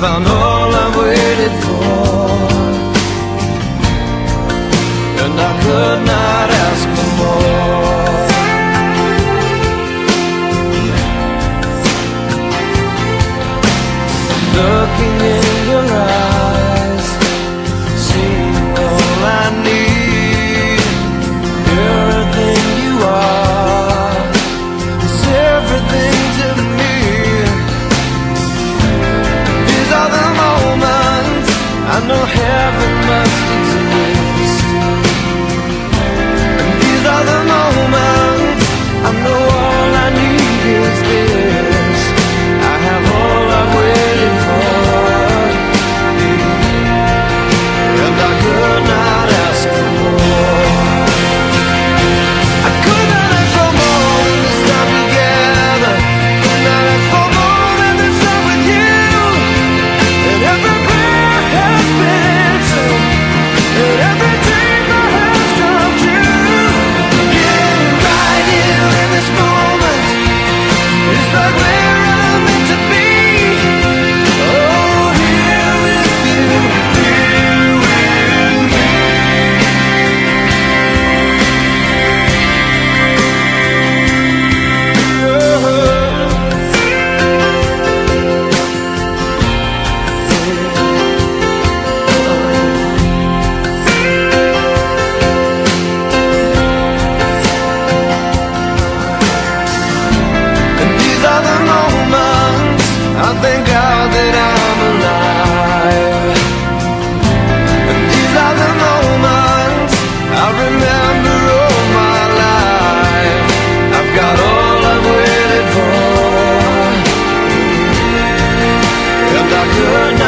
found all I've waited for. you're not.